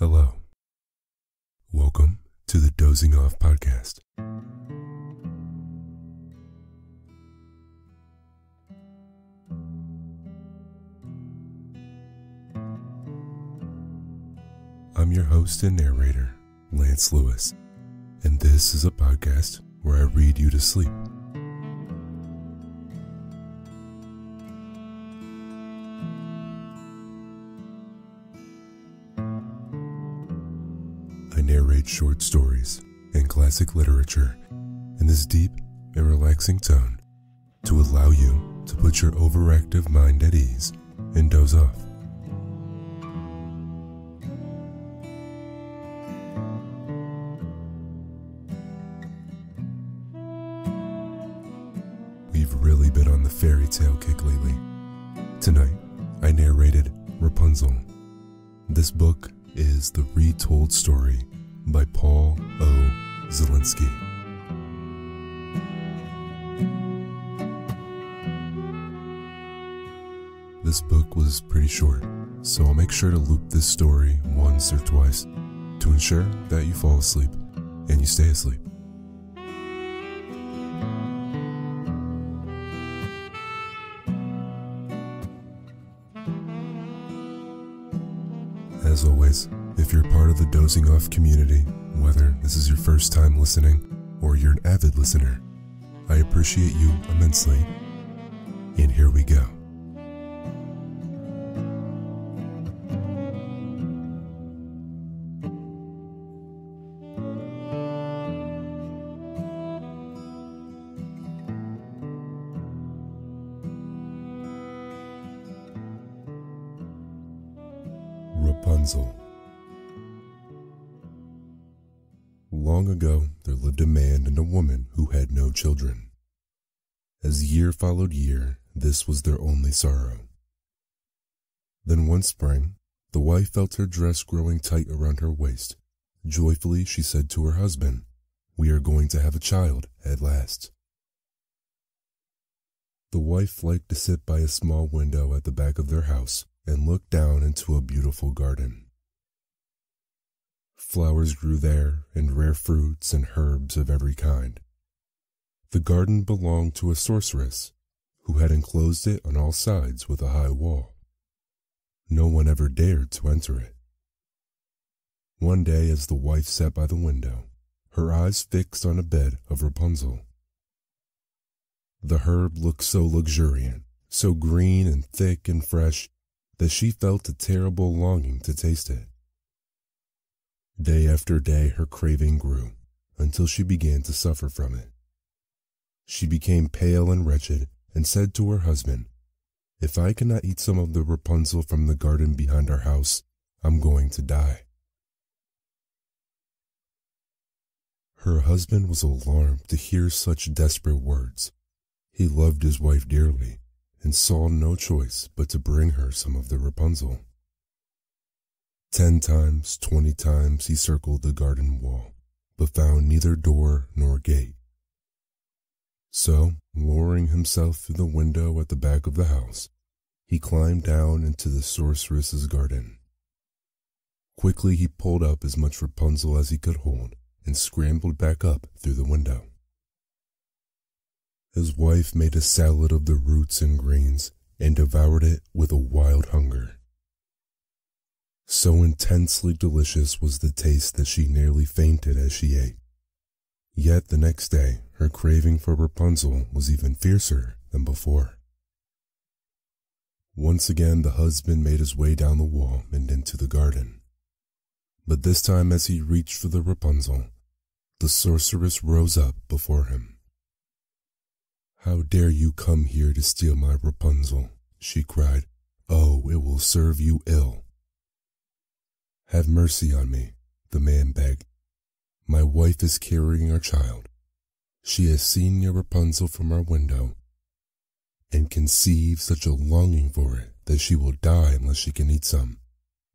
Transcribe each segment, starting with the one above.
Hello. Welcome to the Dozing Off Podcast. I'm your host and narrator, Lance Lewis, and this is a podcast where I read you to sleep. Short stories and classic literature in this deep and relaxing tone to allow you to put your overactive mind at ease and doze off. We've really been on the fairy tale kick lately. Tonight, I narrated Rapunzel. This book is The Retold Story by Paul O. Zelinsky. This book was pretty short, so I'll make sure to loop this story once or twice to ensure that you fall asleep and you stay asleep. As always, if you're part of the Dozing Off community, whether this is your first time listening or you're an avid listener, I appreciate you immensely. And here we go. Rapunzel. Long ago, there lived a man and a woman who had no children. As year followed year, this was their only sorrow. Then one spring, the wife felt her dress growing tight around her waist. Joyfully, she said to her husband, We are going to have a child at last. The wife liked to sit by a small window at the back of their house and look down into a beautiful garden. Flowers grew there, and rare fruits and herbs of every kind. The garden belonged to a sorceress who had enclosed it on all sides with a high wall. No one ever dared to enter it. One day, as the wife sat by the window, her eyes fixed on a bed of Rapunzel. The herb looked so luxuriant, so green and thick and fresh, that she felt a terrible longing to taste it. Day after day her craving grew until she began to suffer from it. She became pale and wretched and said to her husband, If I cannot eat some of the Rapunzel from the garden behind our house, I'm going to die. Her husband was alarmed to hear such desperate words. He loved his wife dearly and saw no choice but to bring her some of the Rapunzel. Ten times, twenty times he circled the garden wall, but found neither door nor gate. So, lowering himself through the window at the back of the house, he climbed down into the sorceress's garden. Quickly he pulled up as much Rapunzel as he could hold and scrambled back up through the window. His wife made a salad of the roots and greens and devoured it with a wild hunger. So intensely delicious was the taste that she nearly fainted as she ate. Yet the next day, her craving for Rapunzel was even fiercer than before. Once again, the husband made his way down the wall and into the garden. But this time, as he reached for the Rapunzel, the sorceress rose up before him. How dare you come here to steal my Rapunzel? she cried. Oh, it will serve you ill. Have mercy on me, the man begged. My wife is carrying our child. She has seen your Rapunzel from our window and conceived such a longing for it that she will die unless she can eat some.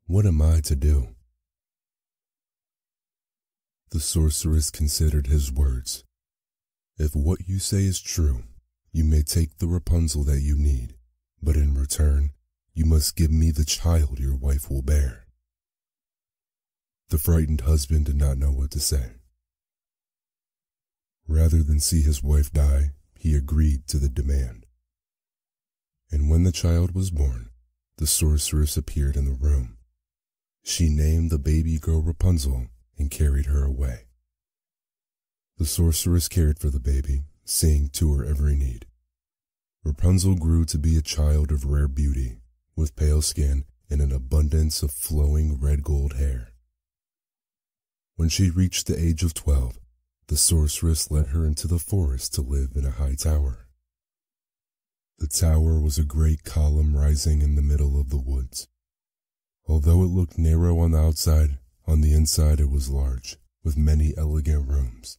What am I to do? The sorceress considered his words. If what you say is true, you may take the Rapunzel that you need, but in return, you must give me the child your wife will bear. The frightened husband did not know what to say. Rather than see his wife die, he agreed to the demand. And when the child was born, the sorceress appeared in the room. She named the baby girl Rapunzel and carried her away. The sorceress cared for the baby, seeing to her every need. Rapunzel grew to be a child of rare beauty, with pale skin and an abundance of flowing red gold hair. When she reached the age of twelve, the sorceress led her into the forest to live in a high tower. The tower was a great column rising in the middle of the woods. Although it looked narrow on the outside, on the inside it was large, with many elegant rooms.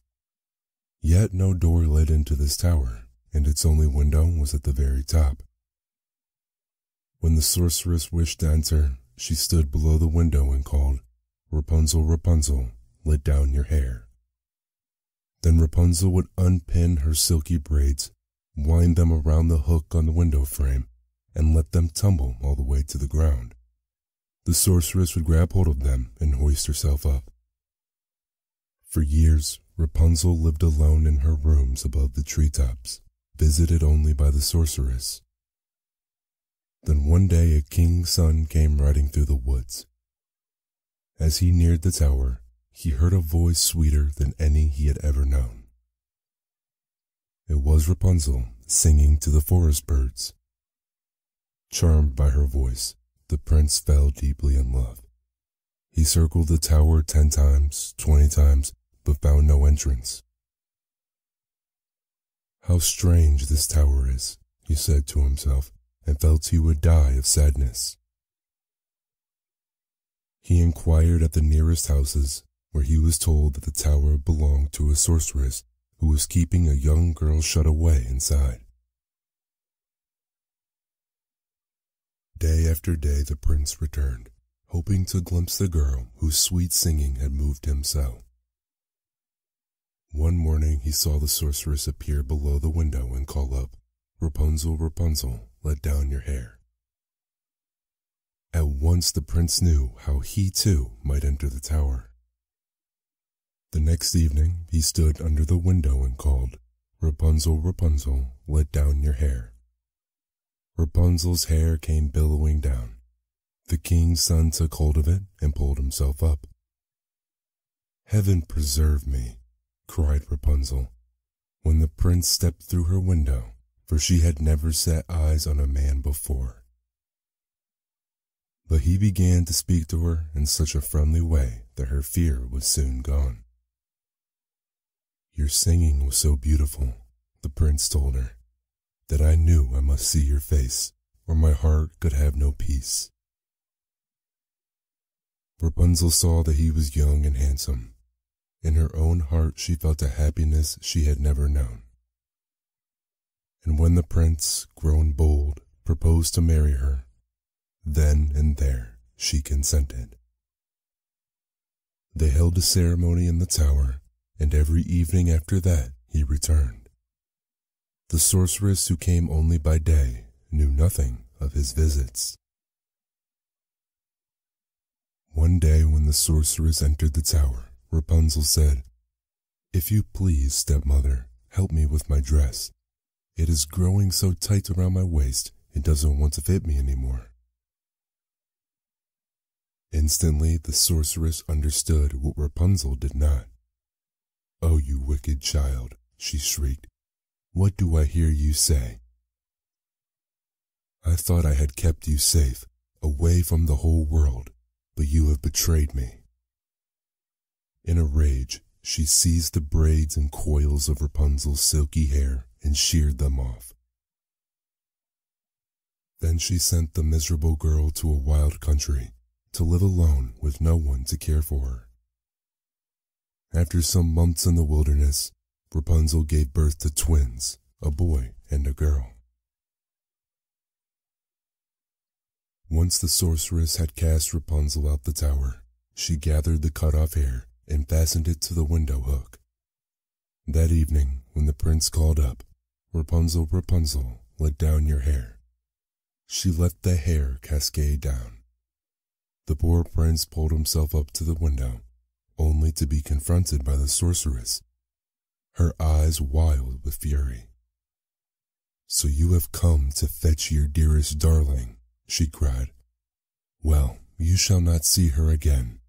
Yet no door led into this tower, and its only window was at the very top. When the sorceress wished to enter, she stood below the window and called, Rapunzel, Rapunzel, let down your hair. Then Rapunzel would unpin her silky braids, wind them around the hook on the window frame, and let them tumble all the way to the ground. The sorceress would grab hold of them and hoist herself up. For years, Rapunzel lived alone in her rooms above the treetops, visited only by the sorceress. Then one day a king's son came riding through the woods. As he neared the tower, he heard a voice sweeter than any he had ever known. It was Rapunzel singing to the forest birds. Charmed by her voice, the prince fell deeply in love. He circled the tower ten times, twenty times, but found no entrance. How strange this tower is, he said to himself, and felt he would die of sadness. He inquired at the nearest houses where he was told that the tower belonged to a sorceress who was keeping a young girl shut away inside. Day after day the prince returned, hoping to glimpse the girl whose sweet singing had moved him so. One morning he saw the sorceress appear below the window and call up, Rapunzel, Rapunzel, let down your hair. At once the prince knew how he too might enter the tower. The next evening he stood under the window and called, Rapunzel, Rapunzel, let down your hair. Rapunzel's hair came billowing down. The king's son took hold of it and pulled himself up. Heaven preserve me, cried Rapunzel, when the prince stepped through her window, for she had never set eyes on a man before. But he began to speak to her in such a friendly way that her fear was soon gone. Your singing was so beautiful, the prince told her, that I knew I must see your face, or my heart could have no peace. Rapunzel saw that he was young and handsome. In her own heart she felt a happiness she had never known. And when the prince, grown bold, proposed to marry her, then and there she consented. They held a ceremony in the tower and every evening after that he returned. The sorceress, who came only by day, knew nothing of his visits. One day when the sorceress entered the tower, Rapunzel said, If you please, stepmother, help me with my dress. It is growing so tight around my waist, it doesn't want to fit me anymore. Instantly, the sorceress understood what Rapunzel did not. Oh, you wicked child, she shrieked. What do I hear you say? I thought I had kept you safe, away from the whole world, but you have betrayed me. In a rage, she seized the braids and coils of Rapunzel's silky hair and sheared them off. Then she sent the miserable girl to a wild country to live alone with no one to care for her. After some months in the wilderness, Rapunzel gave birth to twins, a boy and a girl. Once the sorceress had cast Rapunzel out the tower, she gathered the cut off hair and fastened it to the window hook. That evening, when the prince called up, Rapunzel, Rapunzel, let down your hair. She let the hair cascade down. The poor prince pulled himself up to the window only to be confronted by the sorceress, her eyes wild with fury. So you have come to fetch your dearest darling, she cried. Well, you shall not see her again.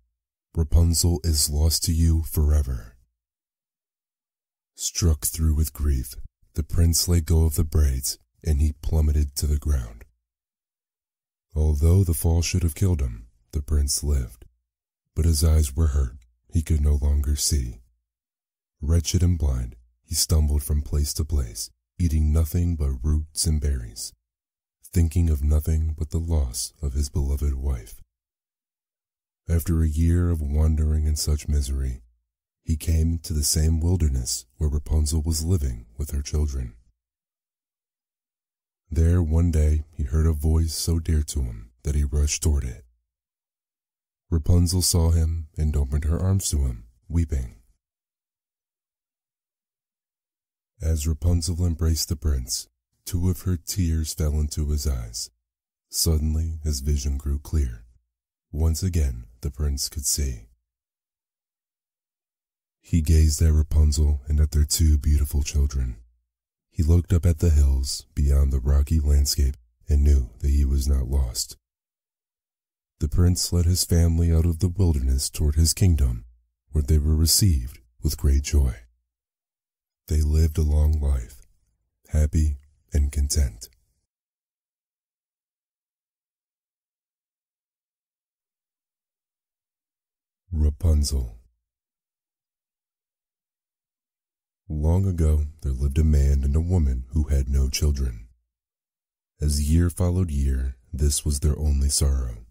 Rapunzel is lost to you forever. Struck through with grief, the prince let go of the braids and he plummeted to the ground. Although the fall should have killed him, the prince lived, but his eyes were hurt, he could no longer see. Wretched and blind, he stumbled from place to place, eating nothing but roots and berries, thinking of nothing but the loss of his beloved wife. After a year of wandering in such misery, he came to the same wilderness where Rapunzel was living with her children. There one day he heard a voice so dear to him that he rushed toward it. Rapunzel saw him and opened her arms to him, weeping. As Rapunzel embraced the prince, two of her tears fell into his eyes. Suddenly his vision grew clear. Once again the prince could see. He gazed at Rapunzel and at their two beautiful children. He looked up at the hills beyond the rocky landscape and knew that he was not lost. The prince led his family out of the wilderness toward his kingdom, where they were received with great joy. They lived a long life, happy and content. Rapunzel Long ago, there lived a man and a woman who had no children. As year followed year, this was their only sorrow.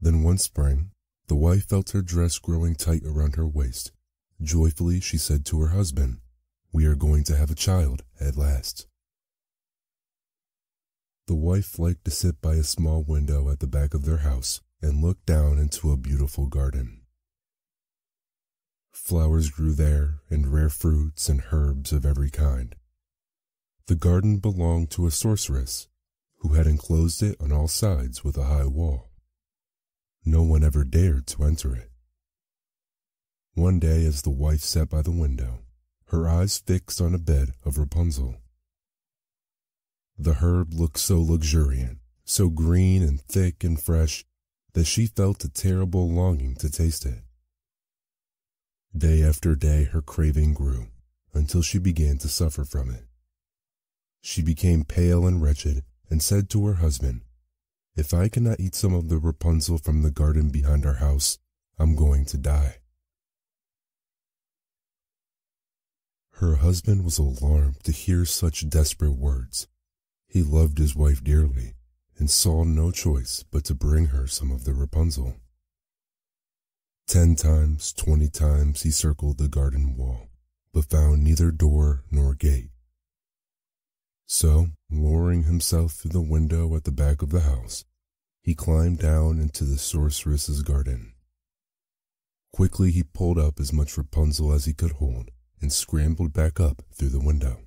Then one spring, the wife felt her dress growing tight around her waist. Joyfully, she said to her husband, We are going to have a child at last. The wife liked to sit by a small window at the back of their house and look down into a beautiful garden. Flowers grew there, and rare fruits and herbs of every kind. The garden belonged to a sorceress who had enclosed it on all sides with a high wall. No one ever dared to enter it. One day, as the wife sat by the window, her eyes fixed on a bed of Rapunzel. The herb looked so luxuriant, so green and thick and fresh, that she felt a terrible longing to taste it. Day after day, her craving grew until she began to suffer from it. She became pale and wretched and said to her husband, If I cannot eat some of the Rapunzel from the garden behind our house, I'm going to die. Her husband was alarmed to hear such desperate words. He loved his wife dearly and saw no choice but to bring her some of the Rapunzel. Ten times, twenty times he circled the garden wall, but found neither door nor gate. So, lowering himself through the window at the back of the house, he climbed down into the sorceress's garden. Quickly he pulled up as much Rapunzel as he could hold and scrambled back up through the window.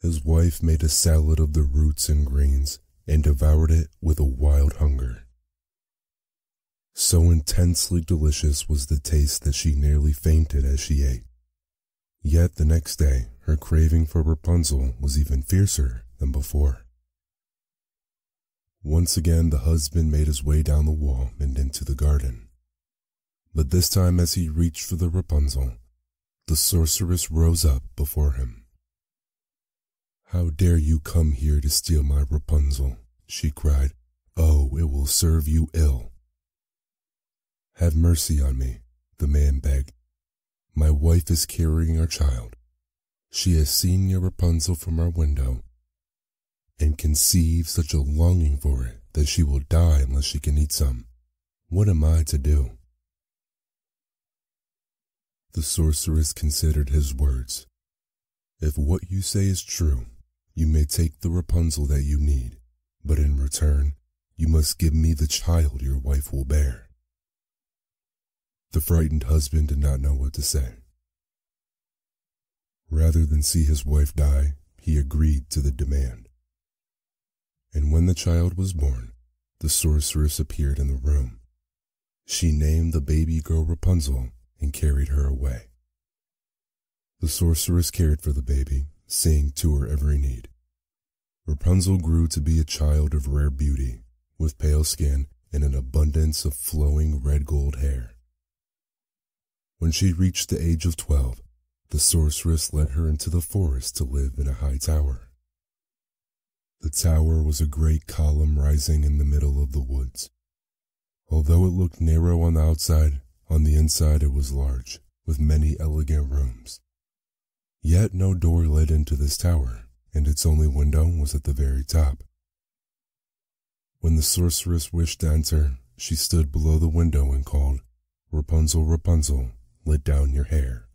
His wife made a salad of the roots and greens and devoured it with a wild hunger. So intensely delicious was the taste that she nearly fainted as she ate. Yet the next day, her craving for Rapunzel was even fiercer than before. Once again, the husband made his way down the wall and into the garden. But this time, as he reached for the Rapunzel, the sorceress rose up before him. How dare you come here to steal my Rapunzel? she cried. Oh, it will serve you ill. Have mercy on me, the man begged. My wife is carrying our child. She has seen your Rapunzel from our window and conceived such a longing for it that she will die unless she can eat some. What am I to do? The sorceress considered his words. If what you say is true, you may take the Rapunzel that you need, but in return, you must give me the child your wife will bear. The frightened husband did not know what to say. Rather than see his wife die, he agreed to the demand. And when the child was born, the sorceress appeared in the room. She named the baby girl Rapunzel and carried her away. The sorceress cared for the baby, seeing to her every need. Rapunzel grew to be a child of rare beauty, with pale skin and an abundance of flowing red gold hair. When she reached the age of twelve, the sorceress led her into the forest to live in a high tower. The tower was a great column rising in the middle of the woods. Although it looked narrow on the outside, on the inside it was large, with many elegant rooms. Yet no door led into this tower, and its only window was at the very top. When the sorceress wished to enter, she stood below the window and called, Rapunzel, Rapunzel, let down your hair.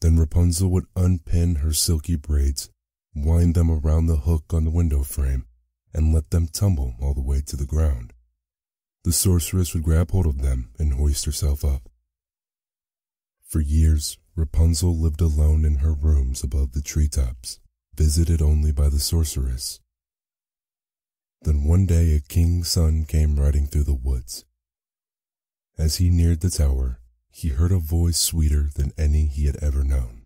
Then Rapunzel would unpin her silky braids, wind them around the hook on the window frame, and let them tumble all the way to the ground. The sorceress would grab hold of them and hoist herself up. For years, Rapunzel lived alone in her rooms above the treetops, visited only by the sorceress. Then one day a king's son came riding through the woods. As he neared the tower, he heard a voice sweeter than any he had ever known.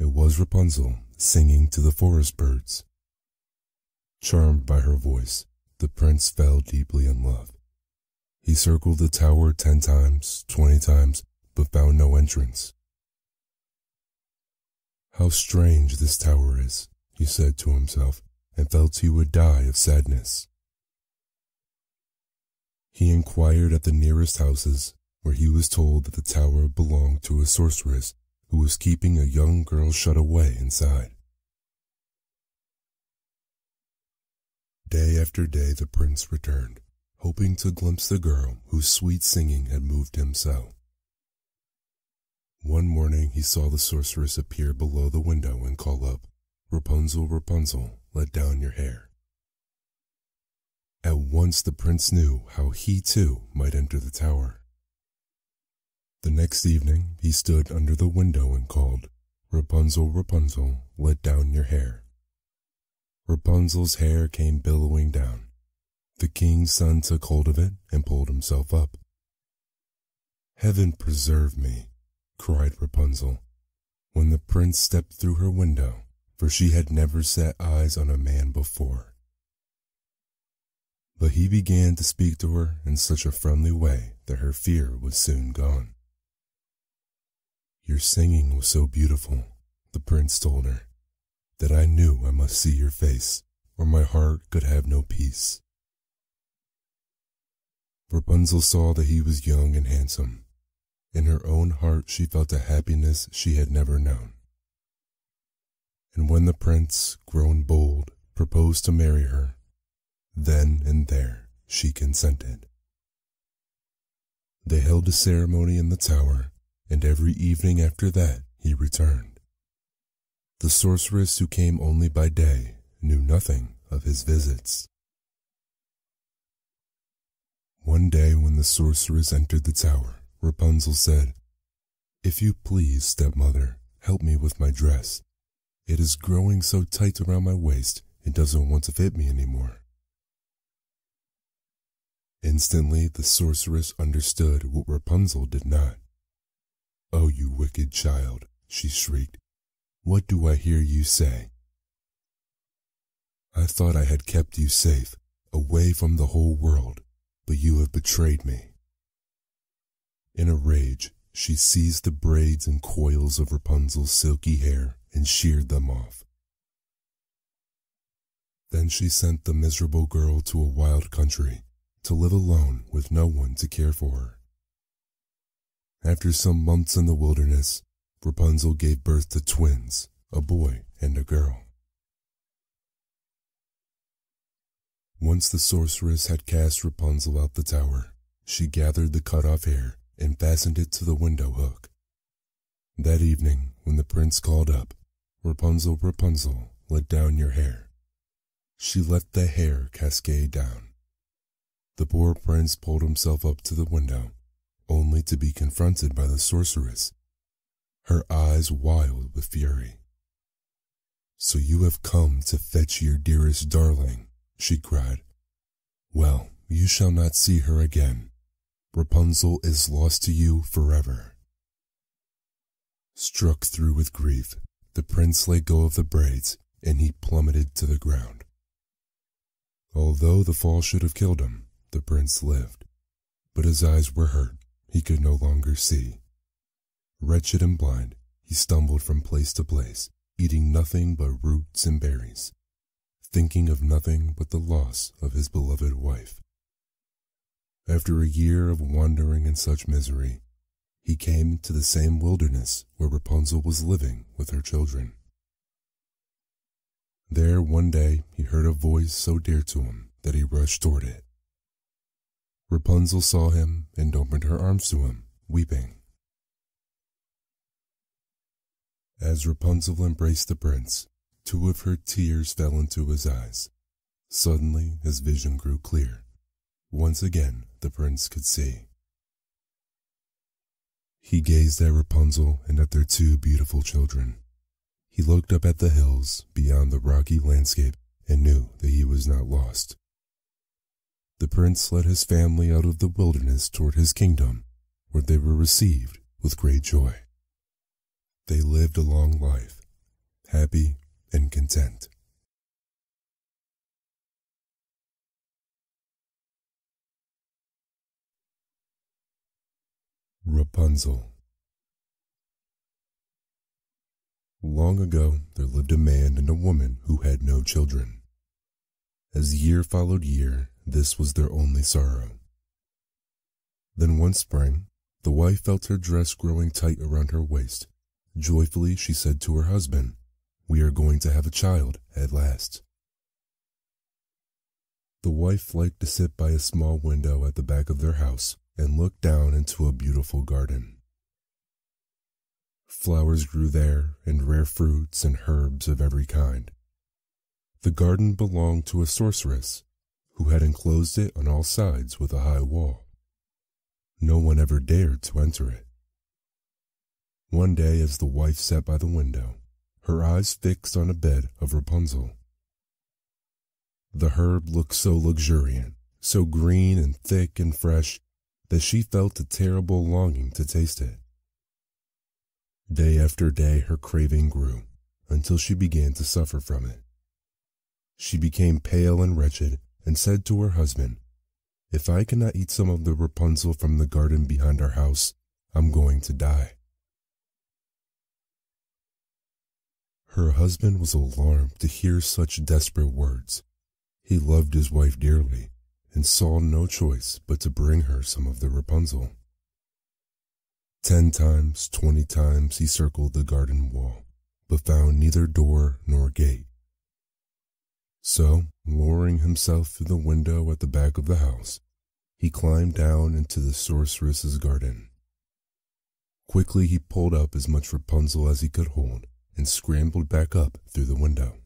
It was Rapunzel singing to the forest birds. Charmed by her voice, the prince fell deeply in love. He circled the tower ten times, twenty times, but found no entrance. How strange this tower is, he said to himself, and felt he would die of sadness. He inquired at the nearest houses where he was told that the tower belonged to a sorceress who was keeping a young girl shut away inside. Day after day the prince returned, hoping to glimpse the girl whose sweet singing had moved him so. One morning he saw the sorceress appear below the window and call up, Rapunzel, Rapunzel, let down your hair. At once the prince knew how he too might enter the tower. The next evening he stood under the window and called, Rapunzel, Rapunzel, let down your hair. Rapunzel's hair came billowing down. The king's son took hold of it and pulled himself up. Heaven preserve me, cried Rapunzel, when the prince stepped through her window, for she had never set eyes on a man before. But he began to speak to her in such a friendly way that her fear was soon gone. Your singing was so beautiful, the prince told her, that I knew I must see your face, or my heart could have no peace. Rapunzel saw that he was young and handsome. In her own heart she felt a happiness she had never known. And when the prince, grown bold, proposed to marry her, then and there she consented. They held a ceremony in the tower and every evening after that he returned. The sorceress who came only by day knew nothing of his visits. One day when the sorceress entered the tower, Rapunzel said, If you please, stepmother, help me with my dress. It is growing so tight around my waist it doesn't want to fit me anymore. Instantly the sorceress understood what Rapunzel did not. Oh, you wicked child, she shrieked. What do I hear you say? I thought I had kept you safe, away from the whole world, but you have betrayed me. In a rage, she seized the braids and coils of Rapunzel's silky hair and sheared them off. Then she sent the miserable girl to a wild country to live alone with no one to care for her. After some months in the wilderness, Rapunzel gave birth to twins, a boy and a girl. Once the sorceress had cast Rapunzel out the tower, she gathered the cut off hair and fastened it to the window hook. That evening, when the prince called up, Rapunzel, Rapunzel, let down your hair. She let the hair cascade down. The poor prince pulled himself up to the window only to be confronted by the sorceress, her eyes wild with fury. So you have come to fetch your dearest darling, she cried. Well, you shall not see her again. Rapunzel is lost to you forever. Struck through with grief, the prince let go of the braids and he plummeted to the ground. Although the fall should have killed him, the prince lived, but his eyes were hurt, he could no longer see. Wretched and blind, he stumbled from place to place, eating nothing but roots and berries, thinking of nothing but the loss of his beloved wife. After a year of wandering in such misery, he came to the same wilderness where Rapunzel was living with her children. There one day he heard a voice so dear to him that he rushed toward it. Rapunzel saw him and opened her arms to him, weeping. As Rapunzel embraced the prince, two of her tears fell into his eyes. Suddenly his vision grew clear. Once again the prince could see. He gazed at Rapunzel and at their two beautiful children. He looked up at the hills beyond the rocky landscape and knew that he was not lost. The prince led his family out of the wilderness toward his kingdom, where they were received with great joy. They lived a long life, happy and content. Rapunzel Long ago there lived a man and a woman who had no children. As year followed year, this was their only sorrow. Then one spring, the wife felt her dress growing tight around her waist. Joyfully she said to her husband, We are going to have a child at last. The wife liked to sit by a small window at the back of their house and look down into a beautiful garden. Flowers grew there, and rare fruits and herbs of every kind. The garden belonged to a sorceress who had enclosed it on all sides with a high wall. No one ever dared to enter it. One day, as the wife sat by the window, her eyes fixed on a bed of Rapunzel. The herb looked so luxuriant, so green and thick and fresh, that she felt a terrible longing to taste it. Day after day her craving grew, until she began to suffer from it. She became pale and wretched, and said to her husband, If I cannot eat some of the Rapunzel from the garden behind our house, I'm going to die. Her husband was alarmed to hear such desperate words. He loved his wife dearly and saw no choice but to bring her some of the Rapunzel. Ten times, twenty times he circled the garden wall, but found neither door nor gate. So, lowering himself through the window at the back of the house, he climbed down into the sorceress's garden. Quickly he pulled up as much Rapunzel as he could hold and scrambled back up through the window.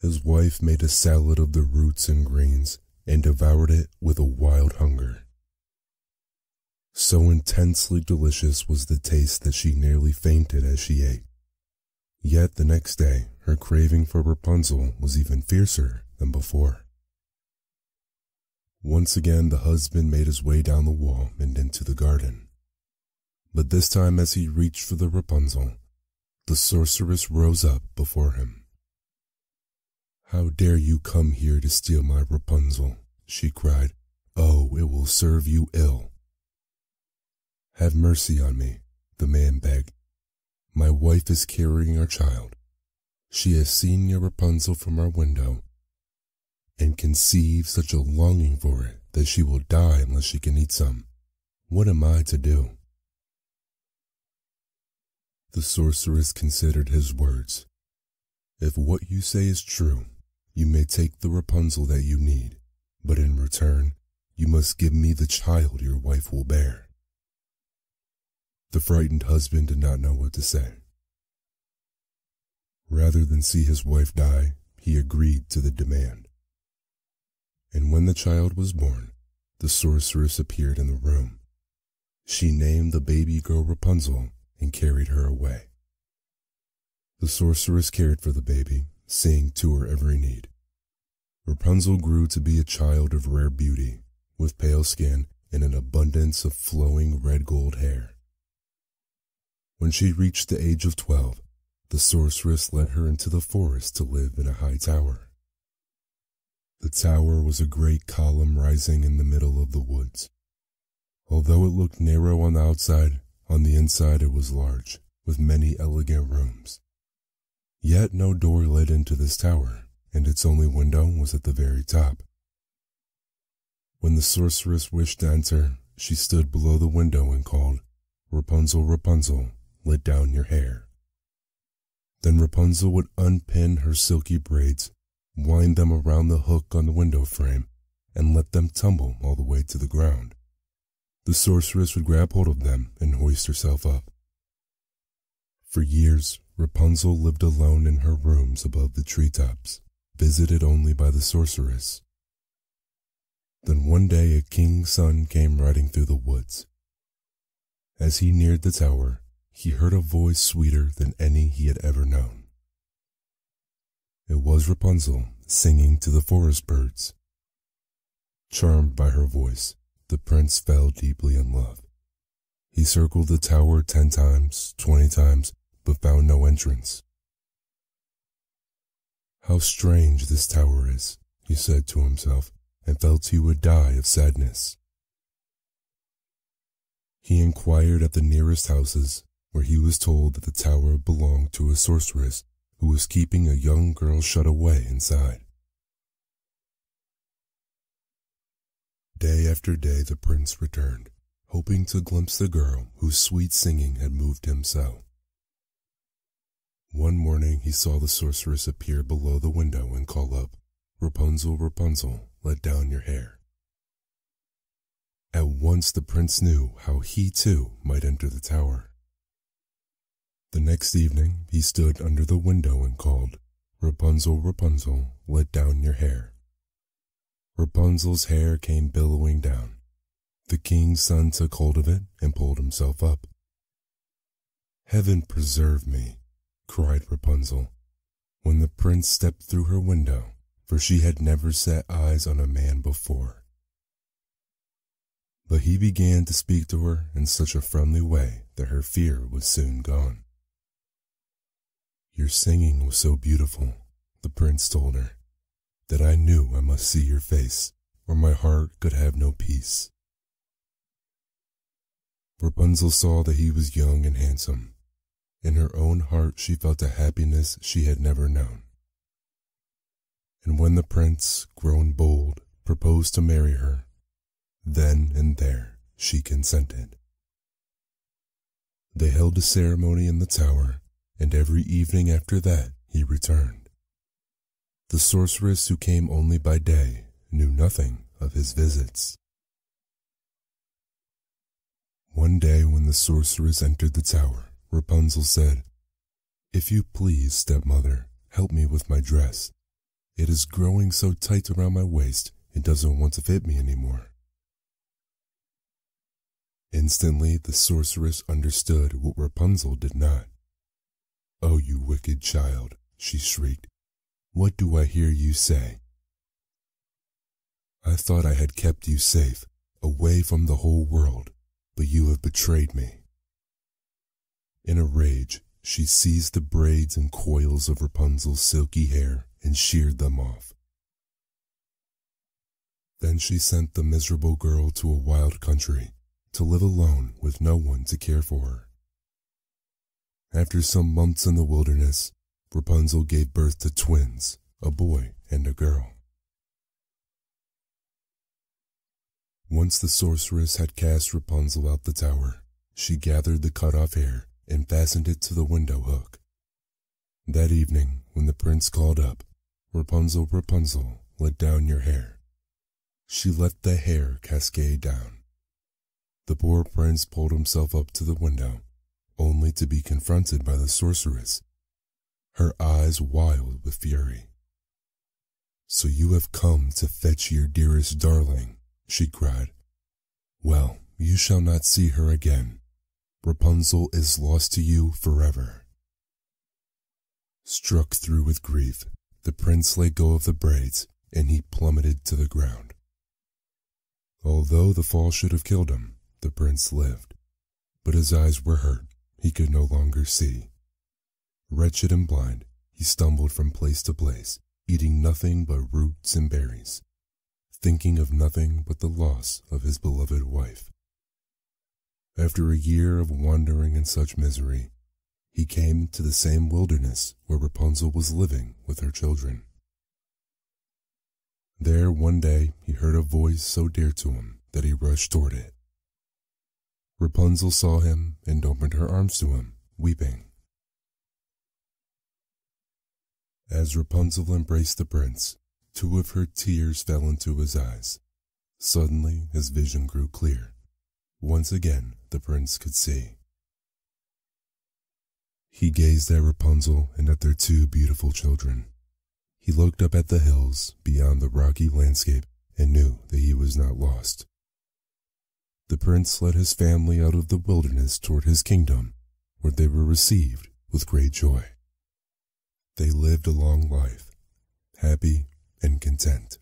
His wife made a salad of the roots and greens and devoured it with a wild hunger. So intensely delicious was the taste that she nearly fainted as she ate. Yet the next day, her craving for Rapunzel was even fiercer than before. Once again, the husband made his way down the wall and into the garden. But this time, as he reached for the Rapunzel, the sorceress rose up before him. How dare you come here to steal my Rapunzel? she cried. Oh, it will serve you ill. Have mercy on me, the man begged. My wife is carrying our child. She has seen your Rapunzel from our window and conceived such a longing for it that she will die unless she can eat some. What am I to do? The sorceress considered his words. If what you say is true, you may take the Rapunzel that you need, but in return, you must give me the child your wife will bear. The frightened husband did not know what to say. Rather than see his wife die, he agreed to the demand. And when the child was born, the sorceress appeared in the room. She named the baby girl Rapunzel and carried her away. The sorceress cared for the baby, seeing to her every need. Rapunzel grew to be a child of rare beauty, with pale skin and an abundance of flowing red gold hair. When she reached the age of twelve, the sorceress led her into the forest to live in a high tower. The tower was a great column rising in the middle of the woods. Although it looked narrow on the outside, on the inside it was large, with many elegant rooms. Yet no door led into this tower, and its only window was at the very top. When the sorceress wished to enter, she stood below the window and called, Rapunzel, Rapunzel, let down your hair. Then Rapunzel would unpin her silky braids, wind them around the hook on the window frame, and let them tumble all the way to the ground. The sorceress would grab hold of them and hoist herself up. For years, Rapunzel lived alone in her rooms above the treetops, visited only by the sorceress. Then one day a king's son came riding through the woods. As he neared the tower, he heard a voice sweeter than any he had ever known. It was Rapunzel singing to the forest birds. Charmed by her voice, the prince fell deeply in love. He circled the tower ten times, twenty times, but found no entrance. How strange this tower is, he said to himself, and felt he would die of sadness. He inquired at the nearest houses, where he was told that the tower belonged to a sorceress who was keeping a young girl shut away inside. Day after day the prince returned, hoping to glimpse the girl whose sweet singing had moved him so. One morning he saw the sorceress appear below the window and call up, Rapunzel, Rapunzel, let down your hair. At once the prince knew how he too might enter the tower. The next evening he stood under the window and called, Rapunzel, Rapunzel, let down your hair. Rapunzel's hair came billowing down. The king's son took hold of it and pulled himself up. Heaven preserve me, cried Rapunzel, when the prince stepped through her window, for she had never set eyes on a man before. But he began to speak to her in such a friendly way that her fear was soon gone. Your singing was so beautiful, the prince told her that I knew I must see your face, or my heart could have no peace. Rapunzel saw that he was young and handsome. In her own heart she felt a happiness she had never known. And when the prince, grown bold, proposed to marry her, then and there she consented. They held a ceremony in the tower, and every evening after that he returned. The sorceress who came only by day knew nothing of his visits. One day when the sorceress entered the tower, Rapunzel said, If you please, stepmother, help me with my dress. It is growing so tight around my waist it doesn't want to fit me anymore. Instantly the sorceress understood what Rapunzel did not. Oh, you wicked child, she shrieked. What do I hear you say? I thought I had kept you safe, away from the whole world, but you have betrayed me. In a rage, she seized the braids and coils of Rapunzel's silky hair and sheared them off. Then she sent the miserable girl to a wild country to live alone with no one to care for her. After some months in the wilderness, Rapunzel gave birth to twins, a boy and a girl. Once the sorceress had cast Rapunzel out the tower, she gathered the cut off hair and fastened it to the window hook. That evening, when the prince called up, Rapunzel, Rapunzel, let down your hair. She let the hair cascade down. The poor prince pulled himself up to the window, only to be confronted by the sorceress her eyes wild with fury. So you have come to fetch your dearest darling, she cried. Well, you shall not see her again. Rapunzel is lost to you forever. Struck through with grief, the prince let go of the braids and he plummeted to the ground. Although the fall should have killed him, the prince lived, but his eyes were hurt. He could no longer see. Wretched and blind, he stumbled from place to place, eating nothing but roots and berries, thinking of nothing but the loss of his beloved wife. After a year of wandering in such misery, he came to the same wilderness where Rapunzel was living with her children. There one day he heard a voice so dear to him that he rushed toward it. Rapunzel saw him and opened her arms to him, weeping. As Rapunzel embraced the prince, two of her tears fell into his eyes. Suddenly his vision grew clear. Once again the prince could see. He gazed at Rapunzel and at their two beautiful children. He looked up at the hills beyond the rocky landscape and knew that he was not lost. The prince led his family out of the wilderness toward his kingdom, where they were received with great joy. They lived a long life, happy and content.